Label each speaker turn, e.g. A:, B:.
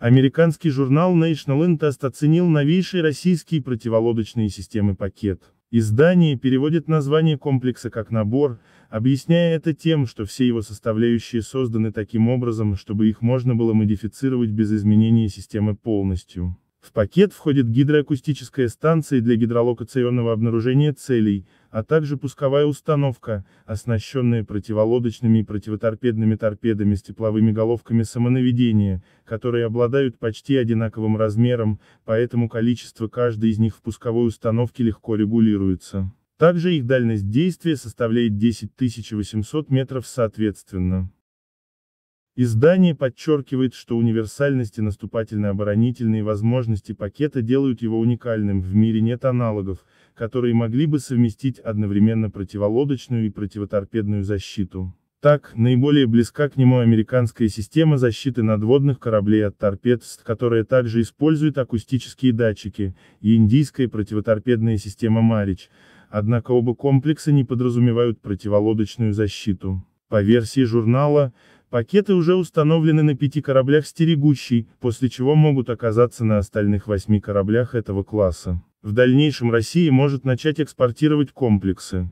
A: Американский журнал National Intest оценил новейшие российские противолодочные системы «Пакет». Издание переводит название комплекса как набор, объясняя это тем, что все его составляющие созданы таким образом, чтобы их можно было модифицировать без изменения системы полностью. В пакет входит гидроакустическая станция для гидролокационного обнаружения целей, а также пусковая установка, оснащенная противолодочными и противоторпедными торпедами с тепловыми головками самонаведения, которые обладают почти одинаковым размером, поэтому количество каждой из них в пусковой установке легко регулируется. Также их дальность действия составляет 10 800 метров соответственно. Издание подчеркивает, что универсальность и наступательно-оборонительные возможности пакета делают его уникальным, в мире нет аналогов, которые могли бы совместить одновременно противолодочную и противоторпедную защиту. Так, наиболее близка к нему американская система защиты надводных кораблей от торпед, которая также использует акустические датчики, и индийская противоторпедная система Марич, однако оба комплекса не подразумевают противолодочную защиту. По версии журнала, Пакеты уже установлены на пяти кораблях «Стерегущий», после чего могут оказаться на остальных восьми кораблях этого класса. В дальнейшем Россия может начать экспортировать комплексы.